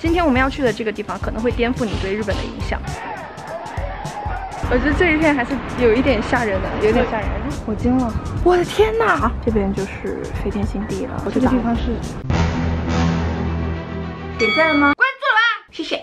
今天我们要去的这个地方可能会颠覆你对日本的印象。我觉得这一片还是有一点吓人的，有点吓人。我惊了，我的天哪！这边就是飞天新地了。我这个地方是点赞了吗？关注了吗？谢谢。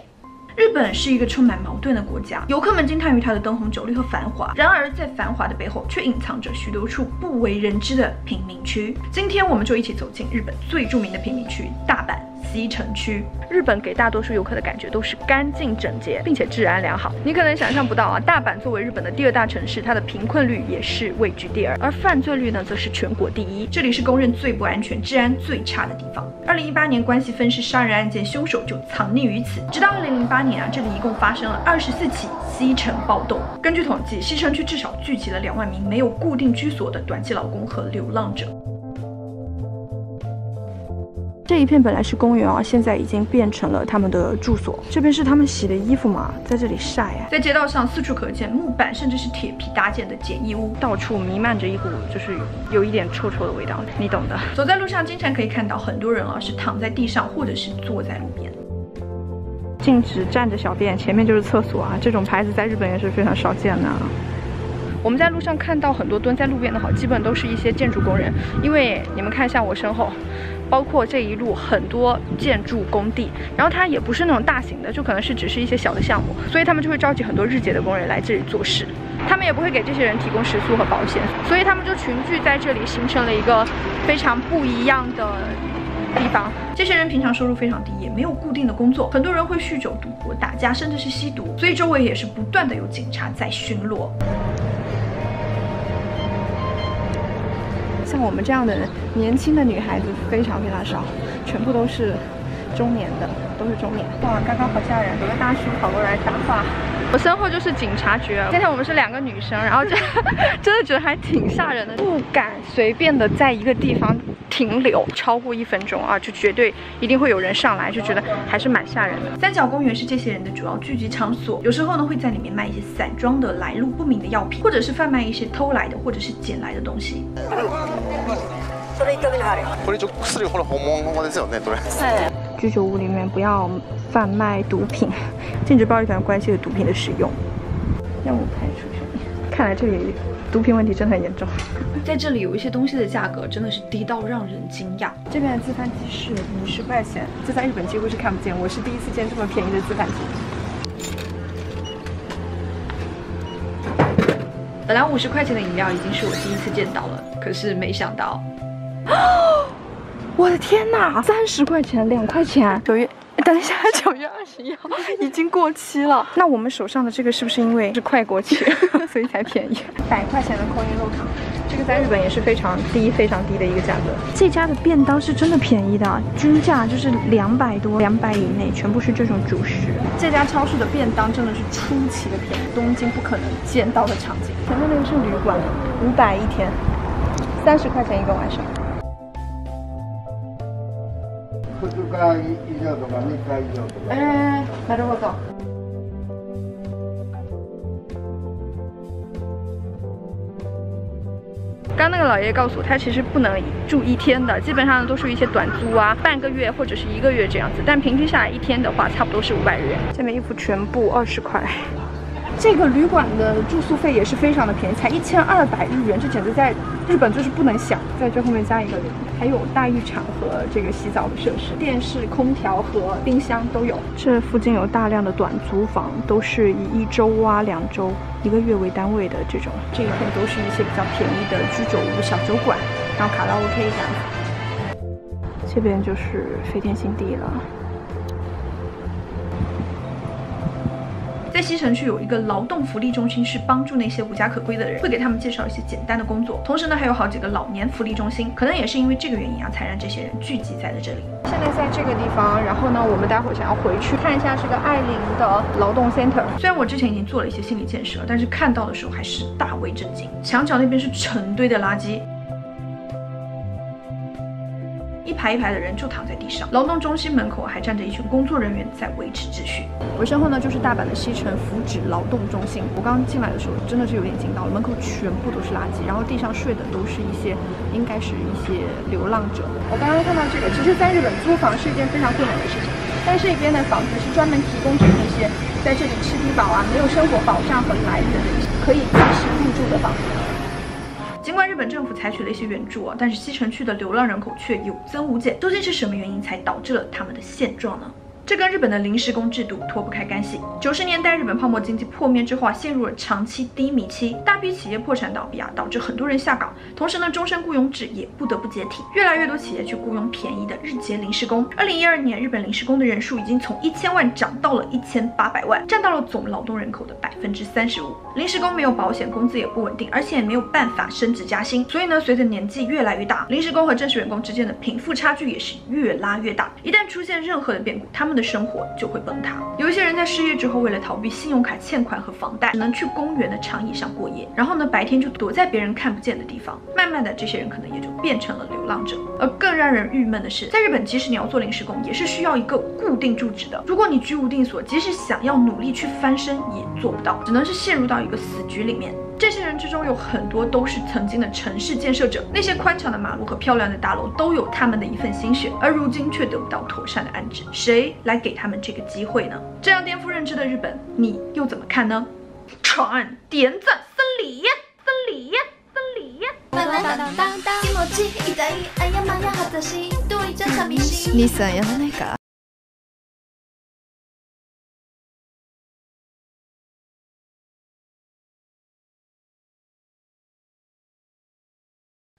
日本是一个充满矛盾的国家，游客们惊叹于它的灯红酒绿和繁华，然而在繁华的背后，却隐藏着许多处不为人知的贫民区。今天我们就一起走进日本最著名的贫民区——大阪。西城区，日本给大多数游客的感觉都是干净整洁，并且治安良好。你可能想象不到啊，大阪作为日本的第二大城市，它的贫困率也是位居第二，而犯罪率呢，则是全国第一。这里是公认最不安全、治安最差的地方。二零一八年关系分尸杀人案件，凶手就藏匿于此。直到二零零八年啊，这里一共发生了二十四起西城暴动。根据统计，西城区至少聚集了两万名没有固定居所的短期劳工和流浪者。这一片本来是公园啊，现在已经变成了他们的住所。这边是他们洗的衣服嘛，在这里晒啊。在街道上四处可见木板甚至是铁皮搭建的简易屋，到处弥漫着一股就是有一点臭臭的味道，你懂的。走在路上，经常可以看到很多人啊是躺在地上，或者是坐在路边。禁止站着小便，前面就是厕所啊。这种牌子在日本也是非常少见的。我们在路上看到很多蹲在路边的，好，基本都是一些建筑工人，因为你们看一下我身后。包括这一路很多建筑工地，然后它也不是那种大型的，就可能是只是一些小的项目，所以他们就会召集很多日结的工人来这里做事，他们也不会给这些人提供食宿和保险，所以他们就群聚在这里，形成了一个非常不一样的地方。这些人平常收入非常低，也没有固定的工作，很多人会酗酒、赌博、打架，甚至是吸毒，所以周围也是不断的有警察在巡逻。像我们这样的人年轻的女孩子非常非常少，全部都是中年的，都是中年。哇，刚刚好吓人，有个大叔跑过来打话。我身后就是警察局。今天我们是两个女生，然后就 真的觉得还挺吓人的，不敢随便的在一个地方停留超过一分钟啊，就绝对一定会有人上来，就觉得还是蛮吓人的。三角公园是这些人的主要聚集场所，有时候呢会在里面卖一些散装的来路不明的药品，或者是贩卖一些偷来的或者是捡来的东西。居酒屋里面不要贩卖毒品，禁止暴力团关系的毒品的使用。让我拍出去。看来这里毒品问题真的很严重。在这里有一些东西的价格真的是低到让人惊讶。这边的自贩机是五十块钱，这在日本几乎是看不见。我是第一次见这么便宜的自贩机。本来五十块钱的饮料已经是我第一次见到了，可是没想到。我的天哪，三十块钱，两块钱。九月，等一下，九月二十一号 已经过期了。那我们手上的这个是不是因为是快过期，所以才便宜？百块钱的空运肉肠，这个在日本也是非常低、非常低的一个价格。这家的便当是真的便宜的，均价就是两百多，两百以内，全部是这种主食。这家超市的便当真的是出奇的便宜，东京不可能见到的场景。前面那个是旅馆，五百一天，三十块钱一个晚上。哎，なるほど。刚那个老爷爷告诉我，他其实不能住一天的，基本上都是一些短租啊，半个月或者是一个月这样子。但平均下来一天的话，差不多是五百日元。这件衣服全部二十块。 这个旅馆的住宿费也是非常的便宜，才一千二百日元，这简直在日本就是不能想。在这后面加一个零，还有大浴场和这个洗澡的设施，电视、空调和冰箱都有。这附近有大量的短租房，都是以一周啊、两周、一个月为单位的这种。这一片都是一些比较便宜的居酒屋、小酒馆，然后卡拉 OK 这样。这边就是飞天新地了。在西城区有一个劳动福利中心，是帮助那些无家可归的人，会给他们介绍一些简单的工作。同时呢，还有好几个老年福利中心，可能也是因为这个原因啊，才让这些人聚集在了这里。现在在这个地方，然后呢，我们待会儿想要回去看一下这个艾琳的劳动 center。虽然我之前已经做了一些心理建设，但是看到的时候还是大为震惊。墙角那边是成堆的垃圾。排一排的人就躺在地上，劳动中心门口还站着一群工作人员在维持秩序。我身后呢就是大阪的西城福祉劳动中心。我刚进来的时候真的是有点惊到了，门口全部都是垃圾，然后地上睡的都是一些，应该是一些流浪者。我刚刚看到这个，其实在日本租房是一件非常困难的事情。但这边的房子是专门提供给那些在这里吃低保啊、没有生活保障和来源的可以暂时入住的房子。尽管日本政府采取了一些援助啊，但是西城区的流浪人口却有增无减。究竟是什么原因才导致了他们的现状呢？这跟日本的临时工制度脱不开干系。九十年代，日本泡沫经济破灭之后啊，陷入了长期低迷期，大批企业破产倒闭啊，导致很多人下岗。同时呢，终身雇佣制也不得不解体，越来越多企业去雇佣便宜的日结临时工。二零一二年，日本临时工的人数已经从一千万涨到了一千八百万，占到了总劳动人口的百分之三十五。临时工没有保险，工资也不稳定，而且也没有办法升职加薪。所以呢，随着年纪越来越大，临时工和正式员工之间的贫富差距也是越拉越大。一旦出现任何的变故，他们的生活就会崩塌。有一些人在失业之后，为了逃避信用卡欠款和房贷，只能去公园的长椅上过夜，然后呢，白天就躲在别人看不见的地方。慢慢的，这些人可能也就变成了流浪者。而更让人郁闷的是，在日本，即使你要做临时工，也是需要一个固定住址的。如果你居无定所，即使想要努力去翻身，也做不到，只能是陷入到一个死局里面。这些人之中有很多都是曾经的城市建设者，那些宽敞的马路和漂亮的大楼都有他们的一份心血，而如今却得不到妥善的安置。谁来给他们这个机会呢？这样颠覆认知的日本，你又怎么看呢？传点赞，森里，森里，森里。兄さんやらないか